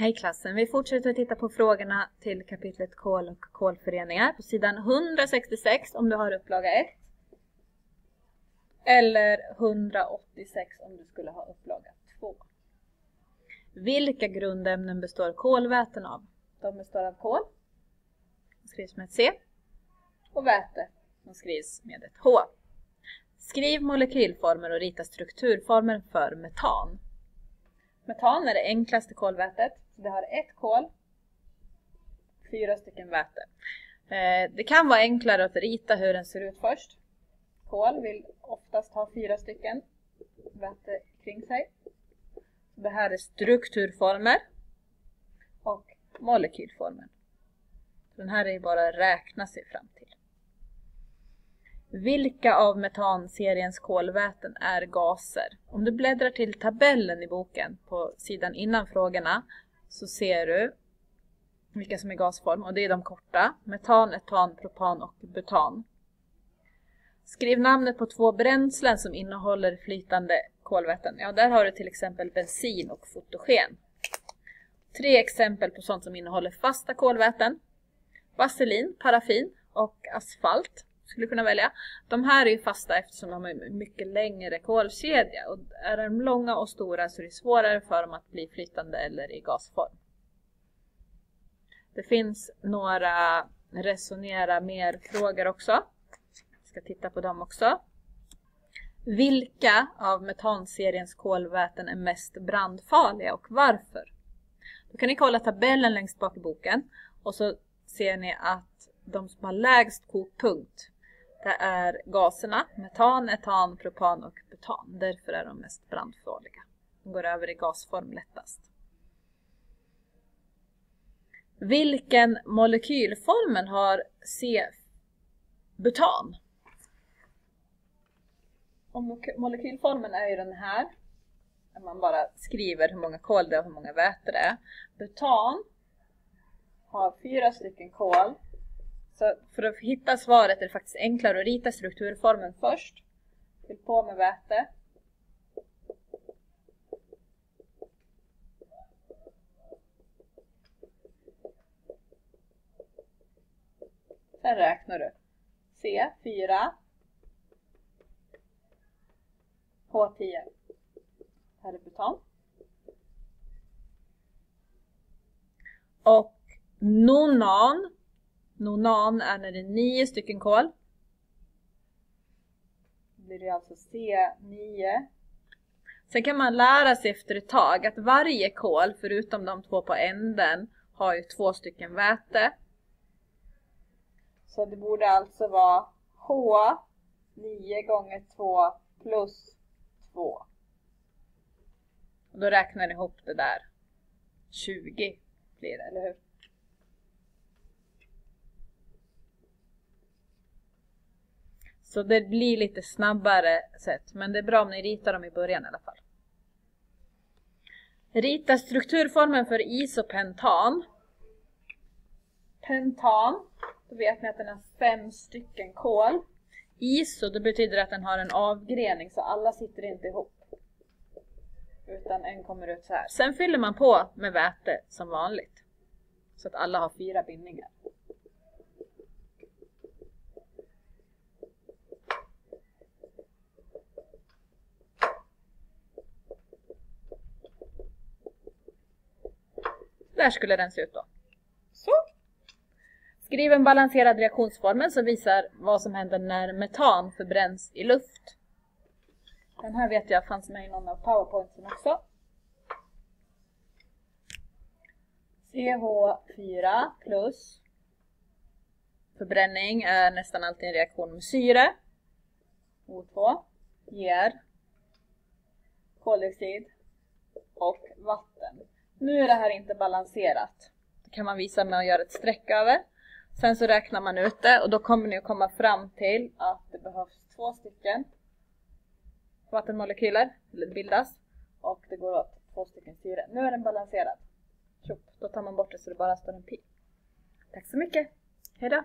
Hej klassen! Vi fortsätter att titta på frågorna till kapitlet kol och kolföreningar på sidan 166 om du har upplaga 1. Eller 186 om du skulle ha upplaga 2. Vilka grundämnen består kolväten av? De består av kol, som skrivs med ett C, och väte, som skrivs med ett H. Skriv molekylformer och rita strukturformer för metan. Metan är det enklaste kolvätet. Det har ett kol, fyra stycken väte. Eh, det kan vara enklare att rita hur den ser ut först. Kol vill oftast ha fyra stycken väte kring sig. Det här är strukturformer och molekylformer. Den här är ju bara att räkna sig fram till. Vilka av metanseriens kolväten är gaser? Om du bläddrar till tabellen i boken på sidan innan frågorna så ser du vilka som är gasform och det är de korta. Metan, etan, propan och butan. Skriv namnet på två bränslen som innehåller flytande kolväten. Ja, där har du till exempel bensin och fotogen. Tre exempel på sånt som innehåller fasta kolväten. Vaselin, paraffin och asfalt skulle kunna välja. De här är ju fasta eftersom de har mycket längre kolkedja och är de långa och stora så är det svårare för dem att bli flytande eller i gasform. Det finns några resonera mer frågor också. Vi ska titta på dem också. Vilka av metanseriens kolväten är mest brandfarliga och varför? Då kan ni kolla tabellen längst bak i boken och så ser ni att de som har lägst kokpunkt det är gaserna metan, etan, propan och butan. Därför är de mest brandfarliga. De går över i gasform lättast. Vilken molekylformen har C-butan? molekylformen är ju den här. Där man bara skriver hur många kol det är och hur många väte det är. Butan har fyra stycken kol så för att hitta svaret är det faktiskt enklare att rita strukturformen först. Fyll på med väte. Sen räknar du. C 4 H10 Här är butan. Och nonan Nonan är när det är nio stycken kol. Då blir det alltså C9. Sen kan man lära sig efter ett tag att varje kol, förutom de två på änden, har ju två stycken väte. Så det borde alltså vara H 9 gånger 2 plus 2. Och då räknar ni ihop det där. 20 blir det, eller hur? Så det blir lite snabbare sätt, men det är bra om ni ritar dem i början i alla fall. Rita strukturformen för isopentan. Pentan, då vet ni att den har fem stycken kol. Iso, det betyder att den har en avgrening så alla sitter inte ihop. Utan en kommer ut så här. Sen fyller man på med väte som vanligt. Så att alla har fyra bindningar. Där skulle den se ut då. Så. Skriv en balanserad reaktionsformel som visar vad som händer när metan förbränns i luft. Den här vet jag fanns med i någon av powerpointsen också. CH4 plus förbränning är nästan alltid en reaktion med syre. O2 ger koldioxid och vatten. Nu är det här inte balanserat. Det kan man visa med att göra ett streck över. Sen så räknar man ut det och då kommer ni att komma fram till att det behövs två stycken vattenmolekyler, eller bildas, och det går åt två stycken syre. Nu är den balanserad. Tjopp, då tar man bort det så det bara står en pi. Tack så mycket. Hejdå!